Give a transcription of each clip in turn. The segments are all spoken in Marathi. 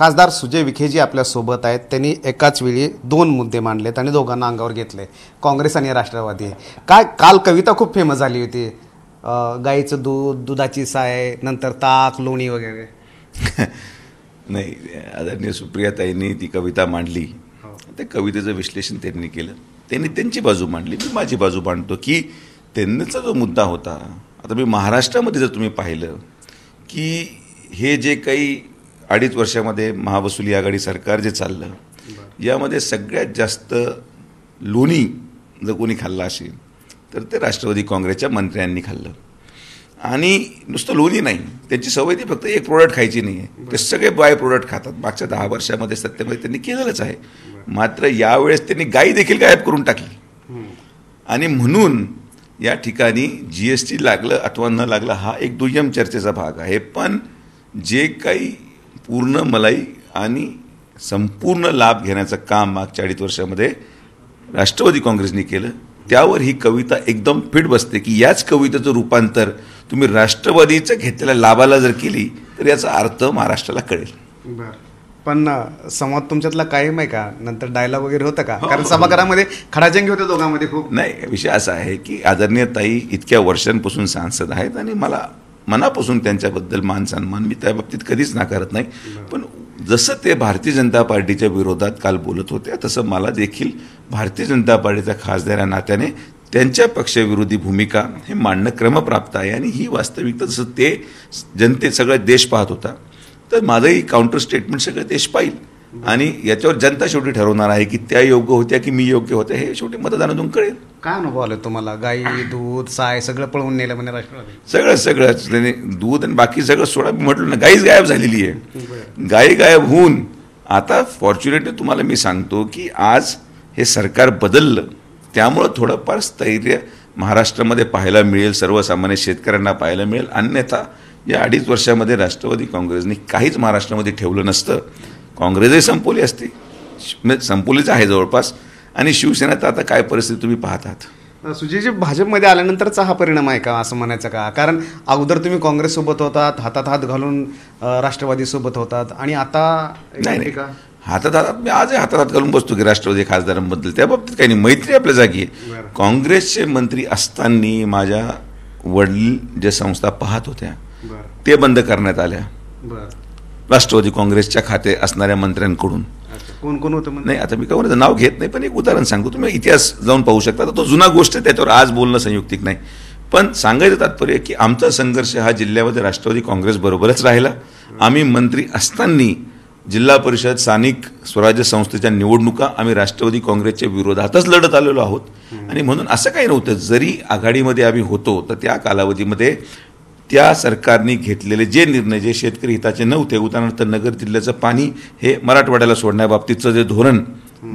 खासदार सुजय विखेजी आपल्यासोबत आहेत. त्यांनी एकाच वेळी दोन मुद्दे मांडलेत आणि दोघांना अंगावर घेतले. काँग्रेस आणि राष्ट्रवादी. काय काल कविता खूप फेमस झाली होती. गाईचं दूध दुधाची साय नंतर ताक लोणी वगैरे. नाही आदरणीय सुप्रियाताईंनी ती कविता मांडली. त्या कवितेचं विश्लेषण त्यांनी केलं. त्यांनी त्यांची बाजू मांडली. मी माझी बाजू मांडतो की त्यांचा जो मुद्दा होता आता मी महाराष्ट्रामध्ये जर तुम्ही पाहिलं की हे जे काही अडीच वर्षामध्ये महावसुली आघाडी सरकार जे चाललं यामध्ये सगळ्यात जास्त लोणी जर कोणी खाल्लं असेल तर ते राष्ट्रवादी काँग्रेसच्या मंत्र्यांनी खाल्लं. आणि नुसतं लोणी नाही त्यांची सवय ती फक्त एक प्रोडक्ट खायची नाही आहे ते सगळे बाय प्रोडक्ट खातात. मागच्या दहा वर्षामध्ये सत्तेमध्ये त्यांनी केलेलंच आहे. मात्र यावेळेस त्यांनी गाई देखील गायब करून टाकली. आणि म्हणून या ठिकाणी जी एस टी लागलं अथवा न लागलं हा एक दुय्यम चर्चेचा भाग आहे. पण जे काही पूर्ण मलाई आणि संपूर्ण लाभ घेण्याचं काम मागच्या अडीच वर्षामध्ये राष्ट्रवादी काँग्रेसने केलं. त्यावर ही कविता एकदम फिट बसते की याच कवितेचं रूपांतर तुम्ही राष्ट्रवादीचं घेतलेल्या लाभाला जर केली तर याचा अर्थ महाराष्ट्राला कळेल. बरं. पण संवाद तुमच्यातला कायम आहे का? नंतर डायलॉग वगैरे होतं का? कारण सभागृहामध्ये खडाजंगी होते दोघांमध्ये खूप. नाही विषय असा आहे की आदरणीय ताई इतक्या वर्षांपासून सांसद आहेत आणि मला मनापासून त्यांच्याबद्दल मान सन्मान मी त्या बाबतीत कधीच नाकारत नाही. पण जसं ते भारतीय जनता पार्टीच्या विरोधात काल बोलत होते तसं मला देखील भारतीय जनता पार्टीचा खासदार या नात्याने त्यांच्या पक्षविरोधी भूमिका हे मांडणं क्रमप्राप्त आहे आणि ही वास्तविकता जसं ते जनते सगळा देश पाहत होता तर माझंही काउंटर स्टेटमेंट सगळं देश पाहिल. आणि याच्यावर जनता शेवटी ठरवणार आहे की त्या योग्य होत्या की मी योग्य होत्या हे शेवटी मतदानातून कळेल. काय अनुभव आले तुम्हाला? गाई दूध साय सगळं पळवून नेलं म्हणे राष्ट्रवादी. सगळं सगळं. त्याने दूध आणि बाकी सगळं सोडा. म्हटलं ना गाईच गायब झालेली आहे. गाई गायब होऊन आता फॉर्च्युनेटली तुम्हाला मी सांगतो की आज हे सरकार बदललं. त्यामुळं थोडंफार स्थैर्य महाराष्ट्रामध्ये पाहायला मिळेल सर्वसामान्य शेतकऱ्यांना पाहायला मिळेल. अन्यथा या अडीच वर्षामध्ये राष्ट्रवादी काँग्रेसने काहीच महाराष्ट्रामध्ये ठेवलं नसतं. काँग्रेसही संपवली असती. म्हणजे संपवलीच आहे जवळपास. आणि शिवसेनेत आता काय परिस्थिती तुम्ही पाहतात? सुजयजी भाजपमध्ये आल्यानंतरचा हा परिणाम आहे का असं म्हणायचं का? कारण अगोदर तुम्ही काँग्रेससोबत होतात हातात हात घालून राष्ट्रवादीसोबत होतात आणि आता नाही का? हातात हातात मी आजही हातात हात घालून बसतो की राष्ट्रवादी खासदारांबद्दल. त्या बाबतीत काही नाही. मैत्री आपल्या जागी आहे. काँग्रेसचे मंत्री असताना माझ्या वडील ज्या संस्था पाहत होत्या ते बंद करण्यात आल्या. बरं. राष्ट्रवादी काँग्रेसच्या खाते असणाऱ्या मंत्र्यांकडून. कोण कोण होतं नाही आता मी कोणाचं नाव घेत नाही पण एक उदाहरण सांगतो. तुम्ही इतिहास जाऊन पाहू शकता. तर तो जुना गोष्ट आहे त्याच्यावर आज बोलणं संयुक्तिक नाही. पण सांगायचं तात्पर्य की आमचा संघर्ष हा जिल्ह्यामध्ये राष्ट्रवादी काँग्रेसबरोबरच राहिला. आम्ही मंत्री असताना जिल्हा परिषद स्थानिक स्वराज्य संस्थेच्या निवडणुका आम्ही राष्ट्रवादी काँग्रेसच्या विरोधातच लढत आलेलो आहोत. आणि म्हणून असं काही नव्हतं. जरी आघाडीमध्ये आम्ही होतो तर त्या कालावधीमध्ये त्या सरकारने घेतलेले जे निर्णय जे शेतकरी हिताचे नव्हते उदाहरणार्थ नगर जिल्ह्याचं पाणी हे मराठवाड्याला सोडण्याबाबतीचं जे धोरण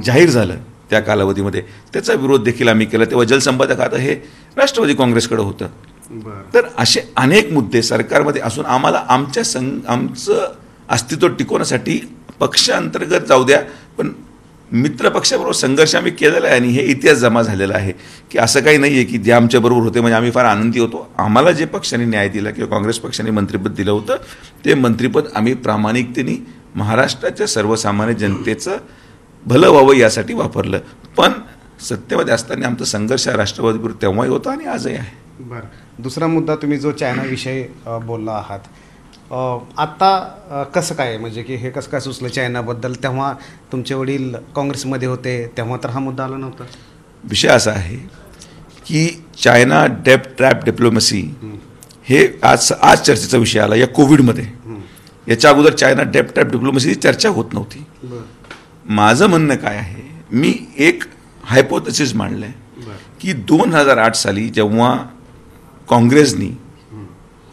जाहीर झालं त्या कालावधीमध्ये त्याचा विरोध देखील आम्ही केला. तेव्हा जलसंपदा खातं हे राष्ट्रवादी काँग्रेसकडे होतं. तर असे अनेक मुद्दे सरकारमध्ये असून आम्हाला आमच्या संघ आमचं अस्तित्व टिकवण्यासाठी पक्षांतर्गत जाऊ द्या पण मित्र पक्षाबरोबर संघर्ष आम्ही केलेला आहे आणि हे इतिहास जमा झालेला आहे की असं काही नाही आहे की जे आमच्याबरोबर होते म्हणजे आम्ही फार आनंदी होतो. आम्हाला जे पक्षाने न्याय दिला किंवा काँग्रेस पक्षाने मंत्रिपद दिलं होतं ते मंत्रिपद आम्ही प्रामाणिकतेने महाराष्ट्राच्या सर्वसामान्य जनतेचं भलं व्हावं यासाठी वापरलं. पण सत्तेमध्ये असताना आमचा संघर्ष हा राष्ट्रवादीबरोबर तेव्हाही होता आणि आजही आहे. बरं. दुसरा मुद्दा तुम्ही जो चायनाविषयी बोलला आहात आत्ता कसं काय म्हणजे की हे कसं काय सुचलं चायनाबद्दल? तेव्हा तुमचे वडील काँग्रेसमध्ये होते तेव्हा तर हा मुद्दा आला नव्हता. विषय असा आहे की चायना डेप ट्रॅप डिप्लोमसी हे आज आज चर्चेचा विषय आला या कोविडमध्ये. याच्या अगोदर चायना डेप ट्रॅप डिप्लोमसीची चर्चा होत नव्हती. माझं म्हणणं काय आहे मी एक हायपोथेसिस मांडलं आहे की दोन हजार आठ साली जेव्हा काँग्रेसनी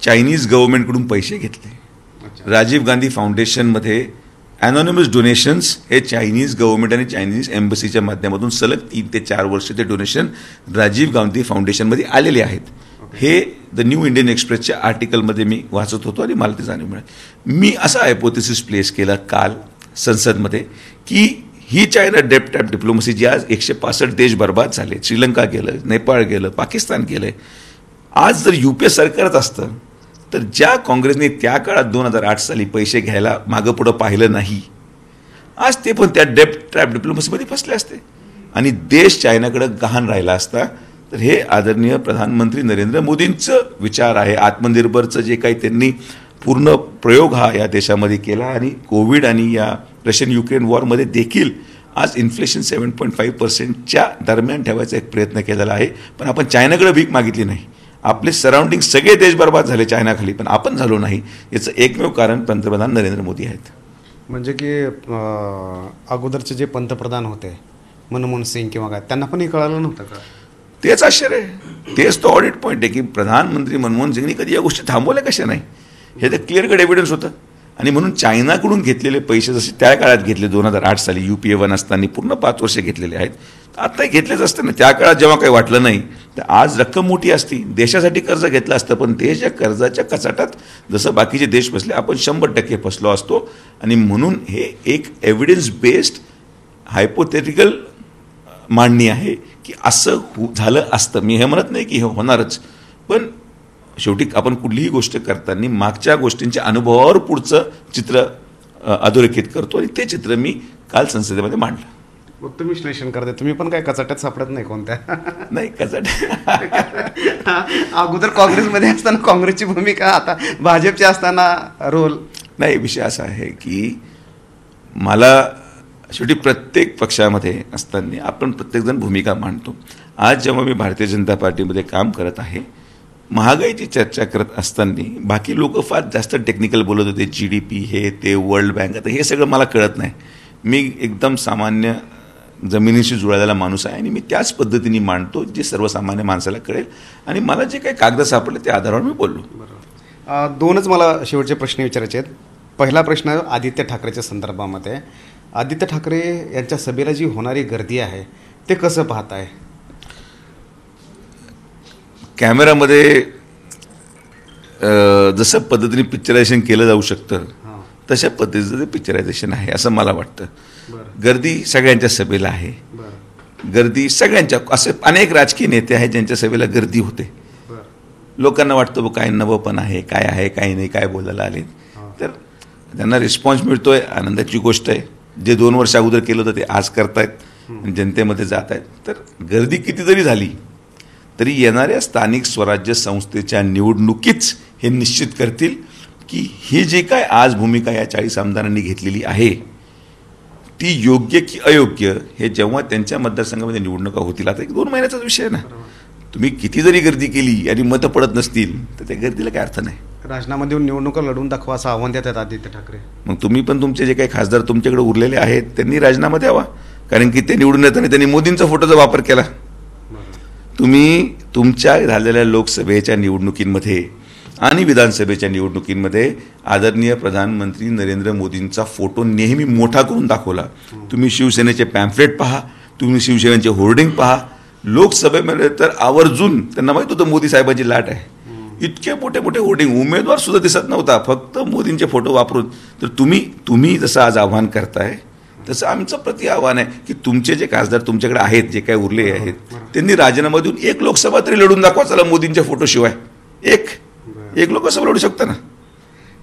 चायनीज गव्हर्नमेंटकडून पैसे घेतले. राजीव गांधी फाउंडेशनमध्ये अनॉनिमस डोनेशन्स हे चायनीज गव्हर्नमेंट आणि चायनीज एम्बसीच्या माध्यमातून सलग तीन ते चार वर्ष ते डोनेशन राजीव गांधी फाउंडेशनमध्ये आलेले आहेत. हे द न्यू इंडियन एक्सप्रेसच्या आर्टिकलमध्ये मी वाचत होतो आणि मला ते जाणीव मिळाली. मी असा हायपोथिसिस प्लेस केला काल संसदमध्ये की ही चायना डेप टॅप डिप्लोमसी जी आज एकशे पासष्ट देश बर्बाद झाले. श्रीलंका गेलं नेपाळ गेलं पाकिस्तान गेलं आज जर यू पी ए सरकारच असतं तर ज्या काँग्रेसने त्या काळात दोन हजार आठ साली पैसे घ्यायला मागं पुढं पाहिलं नाही आज ते पण त्या डेप ट्रॅप डिप्लोमसीमध्ये फसले असते. आणि देश चायनाकडे गहाण राहिला असता तर हे आदरणीय प्रधानमंत्री नरेंद्र मोदींचं विचार आहे. आत्मनिर्भरचं जे काही त्यांनी पूर्ण प्रयोग हा या देशामध्ये केला आणि कोविड आणि या रशियन युक्रेन वॉरमध्ये देखील आज इन्फ्लेशन सेवन पॉईंट फाईव्ह पर्सेंटच्या दरम्यान ठेवायचा एक प्रयत्न केलेला आहे. पण आपण चायनाकडे भीक मागितली नाही. आपले सराउंडिंग सगळे देश बर्बाद झाले चायनाखाली पण आपण झालो नाही याचं एकमेव कारण पंतप्रधान नरेंद्र मोदी आहेत. म्हणजे की अगोदरचे जे पंतप्रधान होते मनमोहन सिंग किंवा काय त्यांना पण हे कळालं नव्हतं का? तेच आश्चर्य आहे. तेच तो ऑडिट पॉईंट आहे की प्रधानमंत्री मनमोहन सिंगनी कधी या गोष्टी थांबवल्या कशा नाही? हे तर क्लिअर कट एव्हिडन्स होतं. आणि म्हणून चायनाकडून घेतलेले पैसे जसे त्या काळात घेतले दोन हजार आठ साली यू पी ए वन असताना पूर्ण पाच वर्ष घेतलेले आहेत आत्ताही घेतलेच असते ना. त्या काळात जेव्हा काही वाटलं नाही तर आज रक्कम मोठी असती. देशासाठी कर्ज घेतलं असतं पण देश या कर्जाच्या कचाटात जसं बाकीचे देश फसले आपण शंभर टक्के फसलो असतो. आणि म्हणून हे एक एव्हिडन्स बेस्ड हायपोथेटिकल मांडणी आहे की असं हो झालं असतं. मी हे म्हणत नाही की हे होणारच. पण शेवटी आपण कुठलीही गोष्ट करताना मागच्या गोष्टींच्या अनुभवावर पुढचं चित्र अधोरेखित करतो. आणि ते चित्र मी काल संसदेमध्ये मांडलं. उत्तम विश्लेषण करते. तुम्ही पण काय कचाट्यात सापडत नाही कोणत्या? नाही कचाट अगोदर काँग्रेसमध्ये असताना काँग्रेसची भूमिका आता भाजपची असताना रोल. नाही विषय असा आहे की मला शेवटी प्रत्येक पक्षामध्ये असताना आपण प्रत्येकजण भूमिका मांडतो. आज जेव्हा मी भारतीय जनता पार्टीमध्ये काम करत आहे महागाईची चर्चा करत असताना बाकी लोक फार जास्त टेक्निकल बोलत होते जी डी पी हे ते वर्ल्ड बँक आता हे सगळं मला कळत नाही. मी एकदम सामान्य जमिनीशी जुळलेला माणूस आहे आणि मी त्याच पद्धतीने मांडतो जे सर्वसामान्य माणसाला कळेल. आणि मला जे काही कागद सापडले त्या आधारावर मी बोललो. दोनच मला शेवटचे प्रश्न विचारायचे आहेत. पहिला प्रश्न आदित्य ठाकरेच्या संदर्भामध्ये. आदित्य ठाकरे यांच्या सभेला जी होणारी गर्दी आहे ते कसं पाहताय? कॅमेरामध्ये अ, जसं पद्धतीने पिक्चरायझेशन केलं जाऊ शकतं तशा पद्धतीचं ते पिक्चरायझेशन आहे असं मला वाटतं. गर्दी सगळ्यांच्या सभेला आहे. गर्दी सगळ्यांच्या असे अनेक राजकीय नेते आहेत ज्यांच्या सभेला गर्दी होते. लोकांना वाटतं बघ काय नवं आहे काय आहे काय नाही काय बोलायला आले तर त्यांना रिस्पॉन्स मिळतोय आनंदाची गोष्ट आहे. जे दोन वर्ष अगोदर केलं होतं ते आज करतायत आणि जनतेमध्ये जात आहेत तर गर्दी किती जरी झाली तरी येणाऱ्या स्थानिक स्वराज्य संस्थेच्या निवडणुकीच हे निश्चित करतील की ही जी काय आज भूमिका या चाळीस आमदारांनी घेतलेली आहे ती योग्य की अयोग्य हे जेव्हा त्यांच्या मतदारसंघामध्ये निवडणुका होतील आता एक दोन महिन्याचाच विषय ना. तुम्ही किती जरी गर्दी केली आणि मतं पडत नसतील तर त्या गर्दीला काय अर्थ नाही. राजीनामा देऊन निवडणुका लढवून दाखवा असं आव्हान देतात आदित्य ठाकरे. मग तुम्ही पण तुमचे जे काही खासदार तुमच्याकडे उरलेले आहेत त्यांनी राजीनामा द्यावा. कारण की ते निवडून येताना त्यांनी मोदींचा फोटोचा वापर केला. तुम्ही तुमच्या झालेल्या लोकसभेच्या निवडणुकींमध्ये आणि विधानसभेच्या निवडणुकींमध्ये आदरणीय प्रधानमंत्री नरेंद्र मोदींचा फोटो नेहमी मोठा करून दाखवला. तुम्ही शिवसेनेचे पॅम्फलेट पहा तुम्ही शिवसेनेचे होर्डिंग पहा. लोकसभेमध्ये तर आवर्जून त्यांना माहीत होतं मोदी साहेबांची लाट आहे. इतके मोठे मोठे होर्डिंग उमेदवार सुद्धा दिसत नव्हता फक्त मोदींचे फोटो वापरून. तर तुम्ही तुम्ही जसं आज आव्हान करताय तसं आमचं प्रति आव्हान आहे की तुमचे जे खासदार तुमच्याकडे आहेत जे काही उरले आहेत त्यांनी राजीनामा देऊन एक लोकसभा तरी लढून दाखवा चला मोदींच्या फोटोशिवाय एक. एक लोकसभा लढू शकता ना.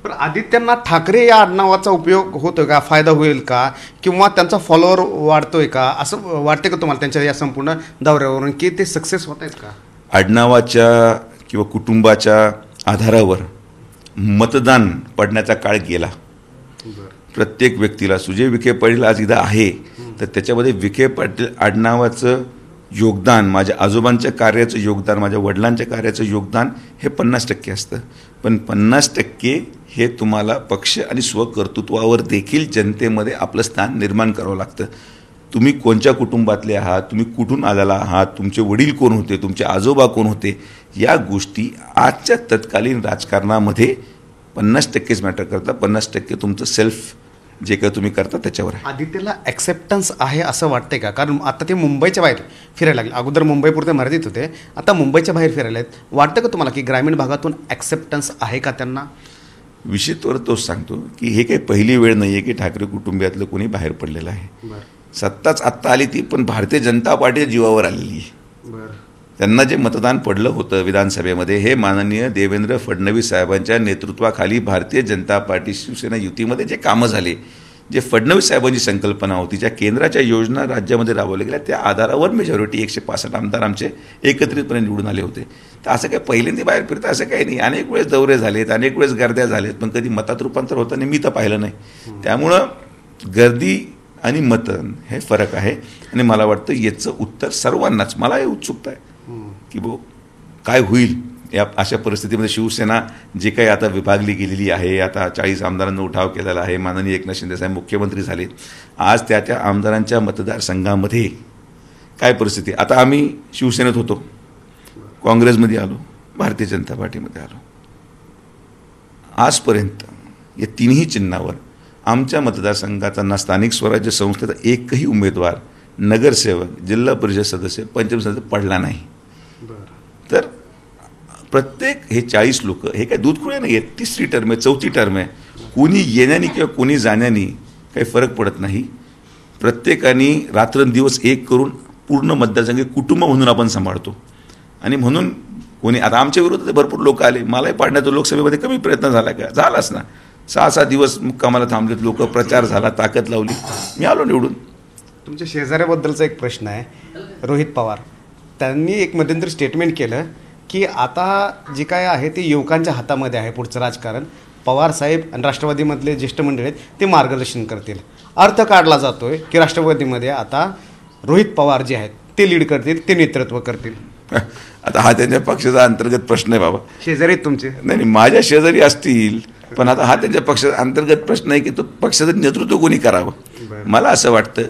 पण आदित्यांना ठाकरे या आडनावाचा उपयोग होतोय का? फायदा होईल का? किंवा त्यांचा फॉलोअर वाढतोय का? असं वाटते का तुम्हाला त्यांच्या या संपूर्ण दौऱ्यावरून की ते सक्सेस होत आहेत का? आडनावाच्या किंवा कुटुंबाच्या आधारावर मतदान पडण्याचा काळ गेला. प्रत्येक व्यक्तीला सुजय विखे पाटील आज इथं आहे तर त्याच्यामध्ये विखे पाटील आडनावाचं योगदान माझ्या आजोबांच्या कार्याचं योगदान माझ्या वडिलांच्या कार्याचं योगदान हे पन्नास टक्के असतं. पण पन्नास टक्के हे तुम्हाला पक्ष आणि स्वकर्तृत्वावर देखील जनतेमध्ये आपलं स्थान निर्माण करावं लागतं. तुम्ही कोणत्या कुटुंबातले आहात? तुम्ही कुठून आलेला आहात? तुमचे वडील कोण होते? तुमचे आजोबा कोण होते? या गोष्टी आजच्या तत्कालीन राजकारणामध्ये पन्नास टक्केच मॅटर करतात. पन्नास टक्के तुमचं सेल्फ जे काही तुम्ही करता त्याच्यावर आहे. आदित्यला ॲक्सेप्टन्स आहे असं वाटतंय का? कारण आता ते मुंबईच्या बाहेर फिरायला लागले. अगोदर मुंबईपुरते मर्यादित होते. आता मुंबईच्या बाहेर फिरायला आहेत वाटतं का तुम्हाला की ग्रामीण भागातून ॲक्सेप्टन्स आहे का त्यांना? विषयत्वर तोच सांगतो की हे काही पहिली वेळ नाही आहे की ठाकरे कुटुंबियातलं कोणी बाहेर पडलेलं आहे. सत्ताच आत्ता आली ती पण भारतीय जनता पार्टीच्या जीवावर आलेली आहे. त्यांना जे मतदान पडलं होतं विधानसभेमध्ये हे माननीय देवेंद्र फडणवीस साहेबांच्या नेतृत्वाखाली भारतीय जनता पार्टी शिवसेना युतीमध्ये जे कामं झाले जे फडणवीस साहेबांची संकल्पना होती ज्या केंद्राच्या योजना राज्यामध्ये राबवल्या गेल्या त्या आधारावर मेजॉरिटी एकशे पासष्ट आमदार आमचे एकत्रितपणे निवडून आले होते. तर असं काही पहिल्यांदा बाहेर फिरतं असं काही नाही. अनेक वेळेस दौरे झालेत अनेक वेळेस गर्द्या झालेत पण कधी मतात रूपांतर होताना मी तर पाहिलं नाही. त्यामुळं गर्दी आणि मतन हे फरक आहे आणि मला वाटतं याचं उत्तर सर्वांनाच मला हे उत्सुकता आहे. की बो काय होईल या अशा परिस्थितीमध्ये शिवसेना जे काही आता विभागली गेलेली आहे आता चाळीस आमदारांना उठाव केलेला आहे माननीय एकनाथ शिंदेसाहेब मुख्यमंत्री झाले आज त्या त्या आमदारांच्या मतदारसंघामध्ये काय परिस्थिती? आता आम्ही शिवसेनेत होतो काँग्रेसमध्ये आलो भारतीय जनता पार्टीमध्ये आलो. आजपर्यंत या तिन्ही चिन्हावर आमच्या मतदारसंघाचा ना स्थानिक स्वराज्य संस्थेचा एकही उमेदवार नगरसेवक जिल्हा परिषद सदस्य पंचम सदस्य पडला नाही. तर प्रत्येक हे चाळीस लोक हे काय दूधखुळे नाही आहेत तिसरी टर्म आहे चौथी टर्म आहे. कोणी येण्याने किंवा कोणी जाण्याने काही फरक पडत नाही. प्रत्येकाने रात्रंदिवस एक करून पूर्ण मतदारसंघ कुटुंब म्हणून आपण सांभाळतो. आणि म्हणून कोणी आता आमच्या विरोधात भरपूर लोक आले. मलाही पाडण्याचा लोकसभेमध्ये कमी प्रयत्न झाला का? झालाच ना. सहा सहा दिवस मुक्कामाला थांबलेत लोक प्रचार झाला ताकद लावली. मी आलो निवडून. तुमच्या शेजाऱ्याबद्दलचा एक प्रश्न आहे. रोहित पवार. त्यांनी एक मध्यंतरी स्टेटमेंट केलं की आता जे काय आहे ते युवकांच्या हातामध्ये आहे पुढचं राजकारण. पवार साहेब आणि राष्ट्रवादीमधले ज्येष्ठ मंडळी आहेत ते मार्गदर्शन करतील. अर्थ काढला जातोय की राष्ट्रवादीमध्ये आता रोहित पवार जे आहेत ते लीड करतील ते नेतृत्व करतील. आता हा त्यांच्या पक्षाचा अंतर्गत प्रश्न आहे बाबा. शेजारी आहेत तुमचे. नाही नाही माझ्या शेजारी असतील पण आता हा त्यांच्या पक्षाचा अंतर्गत प्रश्न आहे की तो पक्षाचं नेतृत्व कोणी करावं? मला असं वाटतं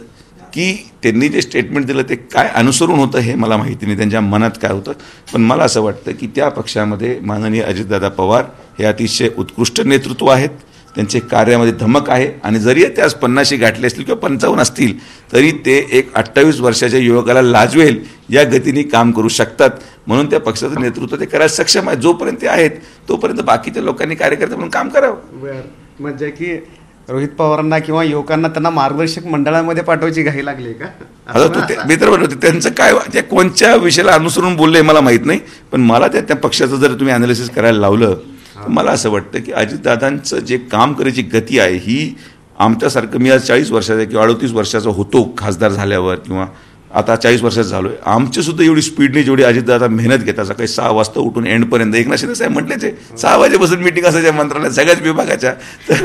की त्यांनी जे स्टेटमेंट दिलं ते काय अनुसरून होतं हे मला माहिती नाही. त्यांच्या मनात काय होतं? पण मला असं वाटतं की त्या पक्षामध्ये माननीय अजितदादा पवार हे अतिशय उत्कृष्ट नेतृत्व आहेत. त्यांचे कार्यामध्ये धमक आहे. आणि जरी ते आज पन्नाशी गाठले असतील किंवा पंचावन्न असतील तरी ते एक अठ्ठावीस वर्षाच्या युवकाला लाजवेल या गतीने काम करू शकतात. म्हणून त्या पक्षाचं नेतृत्व ते करायला सक्षम आहे. जोपर्यंत ते आहेत तोपर्यंत बाकीच्या लोकांनी कार्यकर्ते म्हणून काम करावं. म्हणजे की रोहित पवारांना किंवा युवकांना त्यांना मार्गदर्शक मंडळामध्ये पाठवायची घाई लागली का? आता तू ते मी तर म्हणतो त्यांचं काय ते कोणत्या विषयाला अनुसरून बोलले मला माहीत नाही पण मला त्या त्या पक्षाचं जर तुम्ही अनालिसिस करायला लावलं तर मला असं वाटतं की अजितदादांचं जे काम करायची गती आहे ही आमच्यासारखं मी आज चाळीस वर्षाचा किंवा अडतीस वर्षाचा होतो खासदार झाल्यावर किंवा आता चाळीस वर्षाचा झालोय. आमची सुद्धा एवढी स्पीडने जेवढी अजितदादा मेहनत घेतात सकाळी सहा वाजता उठून एंडपर्यंत एकनाथ शिंदे साहेब म्हटलेच आहे सहा वाजेपासून मिटिंग असायच्या मंत्रालयात सगळ्याच विभागाच्या. तर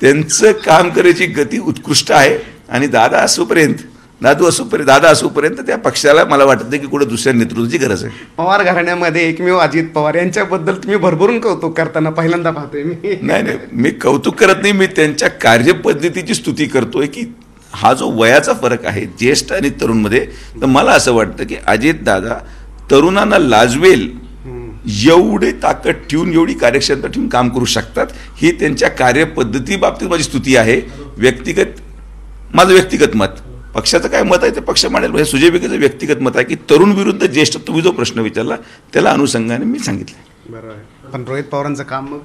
त्यांचं काम करायची गती उत्कृष्ट आहे. आणि दादा असोपर्यंत दादू असोपर्यंत दादा असोपर्यंत त्या पक्षाला मला वाटतं की कुठं दुसऱ्या नेतृत्वाची गरज आहे. पवार घराण्यामध्ये एकमेव अजित पवार यांच्याबद्दल तुम्ही भरभरून कौतुक करताना पहिल्यांदा पाहतोय मी. नाही नाही मी कौतुक करत नाही मी त्यांच्या कार्यपद्धतीची स्तुती करतोय की हा जो वयाचा फरक आहे ज्येष्ठ आणि तरुणमध्ये तर मला असं वाटतं की अजित दादा तरुणांना लाजवेल एवढी ताकद ठेवून एवढी कार्यक्षमता ठेवून काम करू शकतात ही त्यांच्या कार्यपद्धती बाबतीत माझी स्तुती आहे. व्यक्तिगत माझं व्यक्तिगत मत. पक्षाचं काय मत आहे ते पक्ष मांडेल. म्हणजे सुजय विखेचं व्यक्तिगत मत आहे की तरुण विरुद्ध ज्येष्ठ तुम्ही जो प्रश्न विचारला त्याला अनुषंगाने मी सांगितलं बरोबर पण रोहित पवारांचं काम मग?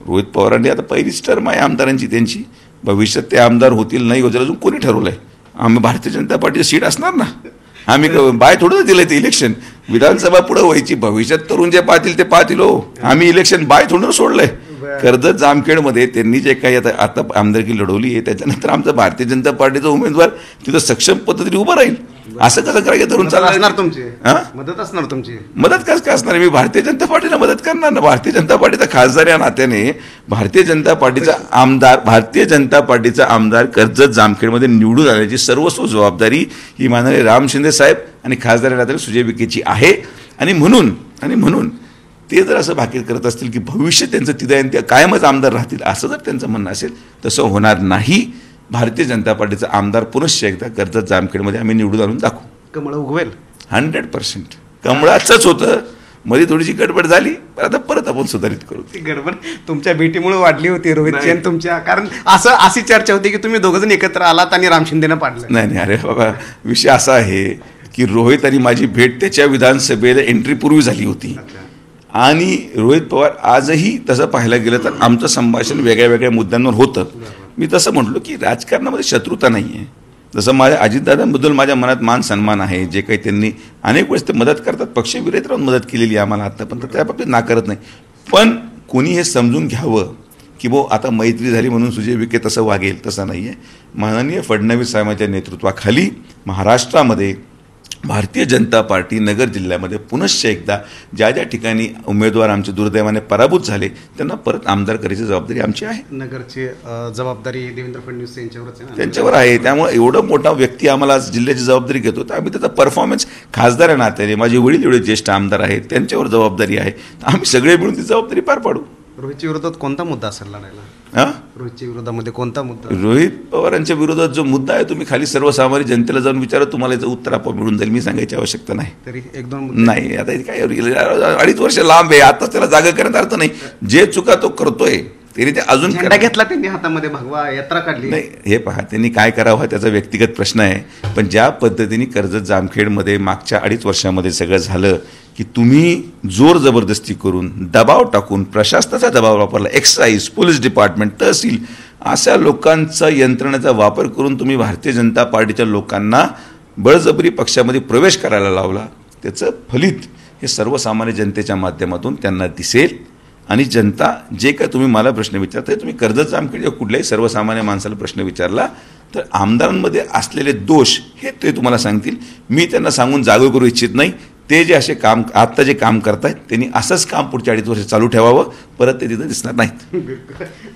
रोहित पवारांनी आता पहिलीच टर्म आहे आमदारांची त्यांची. भविष्यात ते आमदार होतील नाही होतील अजून कोणी ठरवलंय? आम्ही भारतीय जनता पार्टीचं सीट असणार ना? आम्ही बाय थोडं दिलंय ते इलेक्शन विधानसभा पुढे व्हायची. भविष्यात तरुण जे पाहतील ते पाहतील हो. आम्ही इलेक्शन बाय थोडं सोडलंय. कर्जत जामखेडमध्ये त्यांनी जे काही आता आता आमदारकी लढवली आहे त्याच्यानंतर आमचा भारतीय जनता पार्टीचा उमेदवार तिथं सक्षम पद्धतीने उभा राहील. असं कसं करायचं मदत असणार तुमची? मदत असणार तुमची. मदत कसं काय असणार? मी भारतीय जनता पार्टीला मदत करणार ना. भारतीय जनता पार्टीचा खासदार या नात्याने भारतीय जनता पार्टीचा आमदार भारतीय जनता पार्टीचा आमदार कर्जत जामखेडमध्ये निवडून आण्याची सर्वस्व जबाबदारी ही माननीय राम शिंदे साहेब आणि खासदार या नात्याने सुजय विखेची आहे. आणि म्हणून आणि म्हणून ते जर असं भाकीर करत असतील की भविष्य त्यांचं तिथं ते कायमच आमदार राहतील असं जर त्यांचं म्हणणं असेल तसं होणार नाही. भारतीय जनता पार्टीचा आमदार पुनश्च एकदा कर्जत जामखेडमध्ये आम्ही निवडून आणून दाखवू. कमळ उगवेल. Hundred percent. कमळाचंच होतं. मध्ये थोडीशी गडबड झाली पण आता परत आपण सुधारित करू. ती गडबड तुमच्या भेटीमुळे वाढली होती रोहित जैन तुमच्या कारण असं अशी चर्चा होती की तुम्ही दोघ जण एकत्र आलात आणि राम शिंदेनं पाडलं. नाही नाही अरे बाबा विषय असा आहे की रोहित आणि माझी भेट त्याच्या विधानसभेला एंट्री पूर्वी झाली होती. आणि रोहित पवार आजही तसं पाहायला गेलं तर आमचं संभाषण वेगळ्या वेगळ्या मुद्द्यांवर होतं. मी तसं म्हटलो की राजकारणामध्ये शत्रुता नाही आहे जसं माझ्या अजितदादांबद्दल माझ्या मनात मान सन्मान आहे जे काही त्यांनी अनेक वेळेस ते मदत करतात पक्षविरहित राहून मदत केलेली आहे आम्हाला आत्तापर्यंत त्या बाबतीत नाकारत नाही. पण कोणी हे समजून घ्यावं की बो आता मैत्री झाली म्हणून सुजय विखे तसं वागेल तसं नाही आहे माननीय फडणवीस साहेबांच्या नेतृत्वाखाली महाराष्ट्रामध्ये भारतीय जनता पार्टी नगर जिल्ह्यामध्ये पुनश्च एकदा ज्या ज्या ठिकाणी उमेदवार आमचे दुर्दैवाने पराभूत झाले त्यांना परत आमदार करायची जबाबदारी आमची आहे. नगरची जबाबदारी देवेंद्र फडणवीस यांच्यावरच आहे त्यांच्यावर आहे. त्यामुळे एवढं मोठा व्यक्ती आम्हाला आज जिल्ह्याची जबाबदारी घेतो तर आम्ही त्याचा परफॉर्मन्स खासदार या नात्याने माझे वडील एवढे ज्येष्ठ आमदार आहेत त्यांच्यावर जबाबदारी आहे. तर आम्ही सगळे मिळून ती जबाबदारी पार पाडू. रोहितच्या विरोधात कोणता मुद्दा असेल लढायला? हां? रोहितच्या विरोधामध्ये कोणता मुद्दा? रोहित पवारांच्या विरोधात जो मुद्दा आहे तुम्ही खाली सर्वसामान्य जनतेला जाऊन विचारा तुम्हाला याचं उत्तर आपोआप मिळून जाईल. मी सांगायची आवश्यकता नाही. तरी एक दोन मुद्दे. नाही आता हे काय अडीच वर्ष लांब आहे आताच त्याला जागा करण्यात अर्थ नाही. जे चुका तो करतोय तरी ते अजून झेंडा घेतला त्यांनी हातामध्ये भगवा यात्रा काढली. नाही हे पहा त्यांनी काय करावं हा त्याचा व्यक्तिगत प्रश्न आहे. पण ज्या पद्धतीने कर्जत जामखेडमध्ये मागच्या अडीच वर्षामध्ये सगळं झालं की तुम्ही जोर जबरदस्ती करून दबाव टाकून प्रशासनाचा दबाव वापरला एक्साईज पोलीस डिपार्टमेंट तहसील अशा लोकांचा यंत्रणेचा वापर करून तुम्ही भारतीय जनता पार्टीच्या लोकांना बळजबरी पक्षामध्ये प्रवेश करायला लावला त्याचं फलित हे सर्वसामान्य जनतेच्या माध्यमातून त्यांना दिसेल. आणि जनता जे काय तुम्ही मला प्रश्न विचारताय तुम्ही कर्जत जामखेड किंवा कुठल्याही सर्वसामान्य माणसाला प्रश्न विचारला तर आमदारांमध्ये असलेले दोष हे ते तुम्हाला सांगतील. मी त्यांना सांगून जागो करू इच्छित नाही. ते जे असे काम आत्ता जे काम करतायत त्यांनी असंच काम पुढच्या अडीच वर्ष चालू ठेवावं परत ते तिथं दिसणार नाहीत.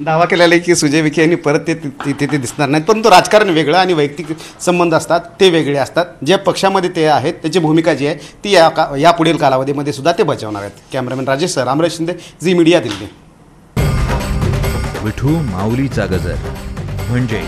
दावा केलेला आहे की सुजय विखे यांनी परत ते ते- तिथे दिसणार नाहीत परंतु राजकारण वेगळं आणि वैयक्तिक संबंध असतात ते वेगळे असतात. जे पक्षामध्ये ते आहेत त्याची भूमिका जी आहे ती या का या पुढील कालावधीमध्ये सुद्धा ते बजावणार आहेत. Cameraman Rajesh sir Amresh Shinde Zee media Delhi. Vithu माऊलीचा गजर. म्हणजे